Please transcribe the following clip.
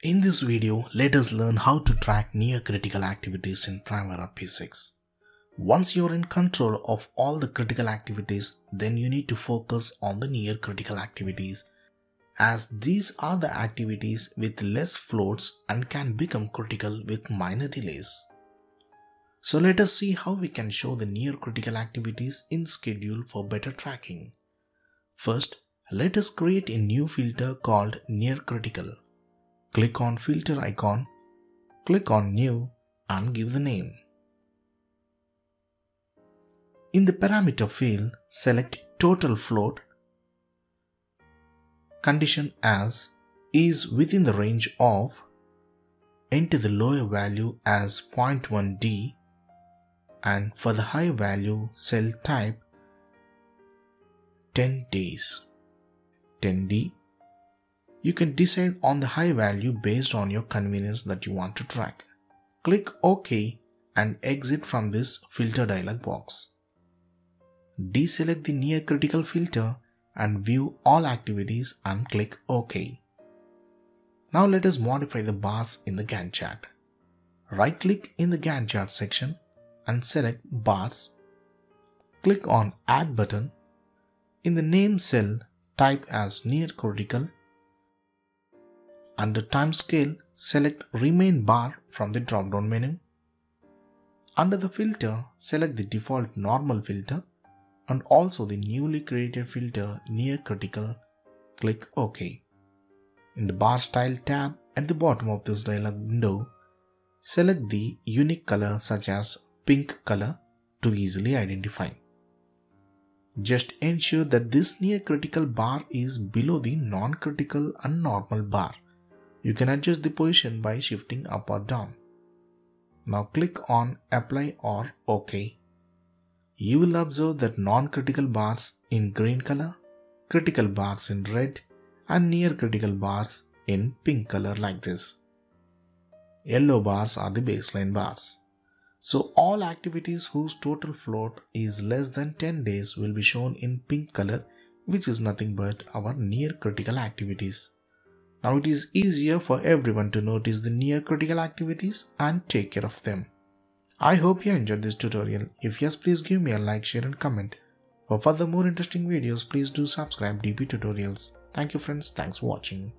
In this video, let us learn how to track near critical activities in Primavera P6. Once you're in control of all the critical activities, then you need to focus on the near critical activities as these are the activities with less floats and can become critical with minor delays. So let us see how we can show the near critical activities in schedule for better tracking. First, let us create a new filter called near critical. Click on filter icon, click on new and give the name. In the parameter field, select total float, condition as is within the range of, enter the lower value as 0.1D and for the high value cell type 10 days. 10D you can decide on the high value based on your convenience that you want to track. Click OK and exit from this filter dialog box. Deselect the near critical filter and view all activities and click OK. Now let us modify the bars in the Gantt chart. Right click in the Gantt chart section and select bars. Click on add button. In the name cell type as near critical under time scale, select remain bar from the drop down menu. Under the filter, select the default normal filter and also the newly created filter near critical. Click OK. In the bar style tab at the bottom of this dialog window, select the unique color such as pink color to easily identify. Just ensure that this near critical bar is below the non-critical and normal bar. You can adjust the position by shifting up or down. Now click on apply or OK. You will observe that non-critical bars in green color, critical bars in red and near critical bars in pink color like this. Yellow bars are the baseline bars. So all activities whose total float is less than 10 days will be shown in pink color which is nothing but our near critical activities. Now it is easier for everyone to notice the near critical activities and take care of them. I hope you enjoyed this tutorial. If yes, please give me a like, share and comment. For further more interesting videos, please do subscribe DP Tutorials. Thank you friends. Thanks for watching.